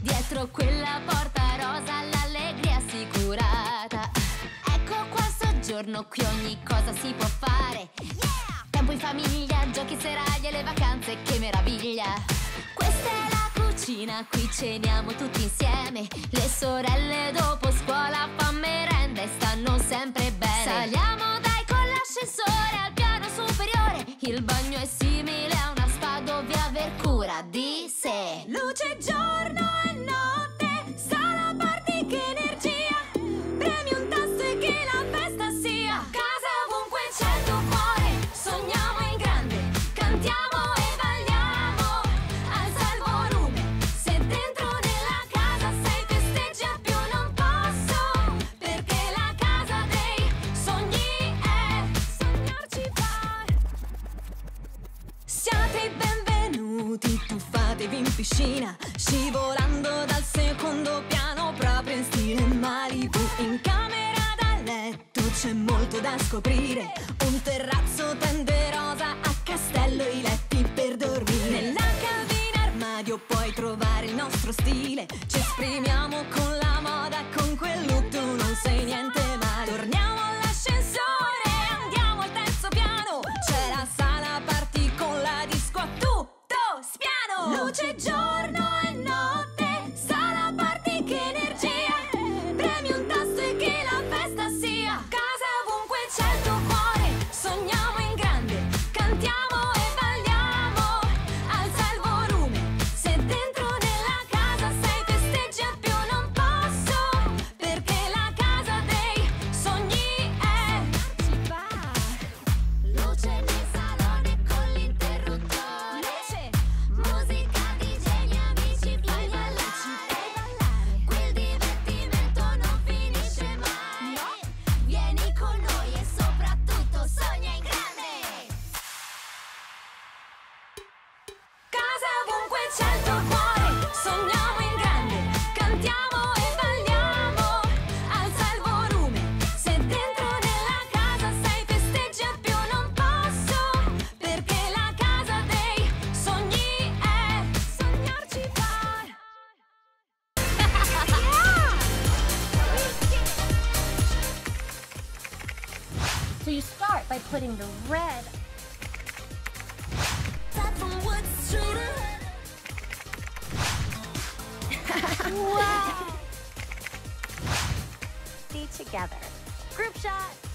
Dietro quella porta rosa l'allegria assicurata. Ecco qua soggiorno, qui ogni cosa si può fare. Tempo in famiglia, giochi serali e le vacanze, che meraviglia! Questa è la cucina, qui ceniamo tutti insieme. Le sorelle dopo aver cura di sé. Luce giorno tuffatevi in piscina, scivolando dal secondo piano proprio in stile Malibu. In camera da letto c'è molto da scoprire, un terrazzo tende rosa, a castello i letti per dormire. Nella cabina armadio puoi trovare il nostro stile, ci esprimiamo con la moda, con quel tu non sei niente So you start by putting the red be together. Group shot.